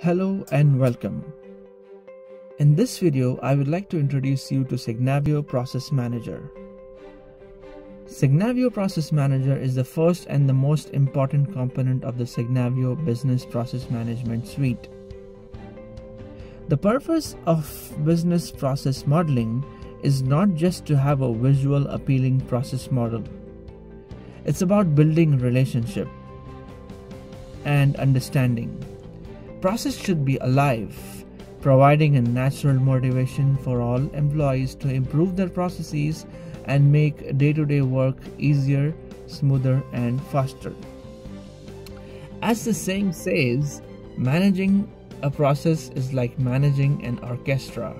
Hello and welcome. In this video, I would like to introduce you to Signavio Process Manager. Signavio Process Manager is the first and the most important component of the Signavio Business Process Management Suite. The purpose of business process modeling is not just to have a visual appealing process model. It's about building relationship and understanding. Process should be alive, providing a natural motivation for all employees to improve their processes and make day to day work easier, smoother, and faster. As the saying says, managing a process is like managing an orchestra.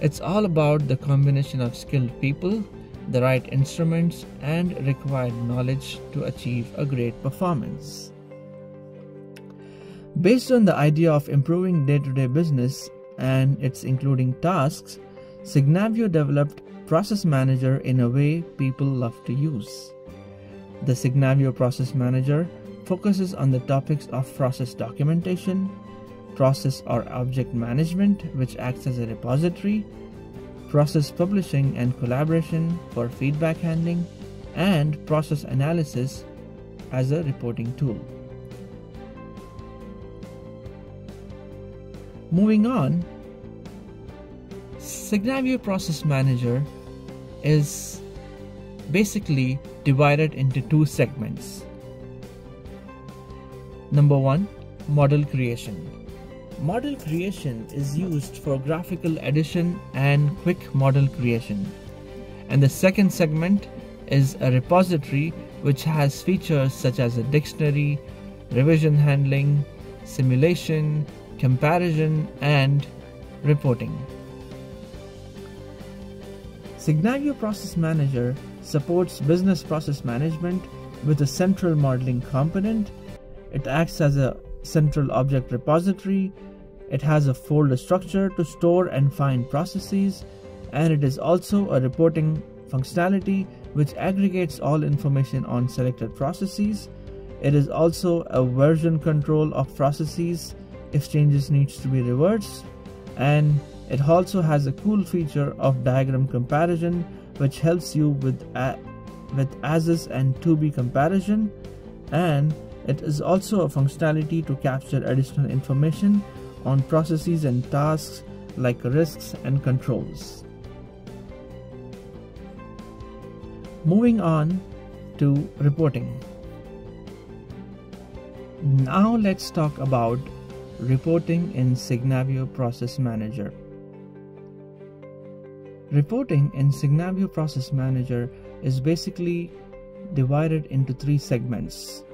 It's all about the combination of skilled people, the right instruments, and required knowledge to achieve a great performance. Based on the idea of improving day to day business and its including tasks, Signavio developed Process Manager in a way people love to use. The Signavio Process Manager focuses on the topics of process documentation, process or object management, which acts as a repository, process publishing and collaboration for feedback handling, and process analysis as a reporting tool. Moving on, Signavio Process Manager is basically divided into two segments. Number one, model creation. Model creation is used for graphical addition and quick model creation. And the second segment is a repository which has features such as a dictionary, revision handling, simulation, comparison, and reporting. Signavio Process Manager supports business process management with a central modeling component. It acts as a central object repository. It has a folder structure to store and find processes, and it is also a reporting functionality which aggregates all information on selected processes. It is also a version control of processes if changes needs to be reversed and it also has a cool feature of diagram comparison which helps you with with as and to be comparison and it is also a functionality to capture additional information on processes and tasks like risks and controls. Moving on to reporting. Now let's talk about Reporting in Signavio Process Manager. Reporting in Signavio Process Manager is basically divided into three segments.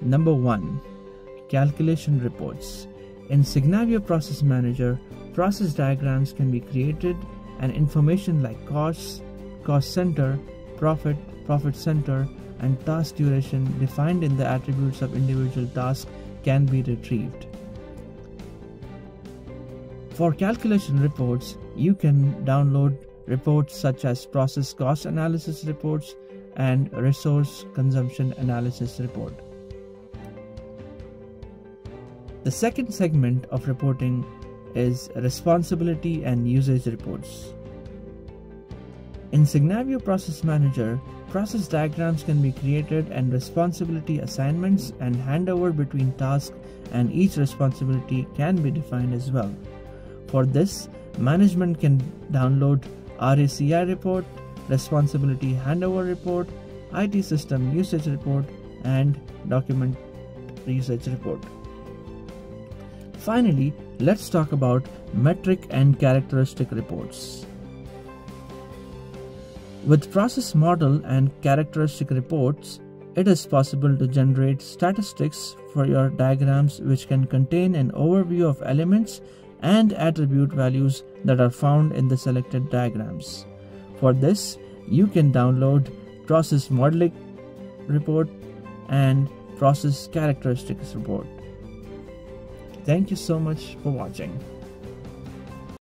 Number one, calculation reports. In Signavio Process Manager, process diagrams can be created and information like costs, cost center, profit, profit center, and task duration defined in the attributes of individual tasks can be retrieved. For calculation reports, you can download reports such as process cost analysis reports and resource consumption analysis report. The second segment of reporting is responsibility and usage reports. In Signavio Process Manager, process diagrams can be created and responsibility assignments and handover between tasks and each responsibility can be defined as well. For this, management can download RACI report, responsibility handover report, IT system usage report, and document usage report. Finally, let's talk about metric and characteristic reports. With process model and characteristic reports, it is possible to generate statistics for your diagrams which can contain an overview of elements and attribute values that are found in the selected diagrams. For this, you can download process modeling report and process characteristics report. Thank you so much for watching.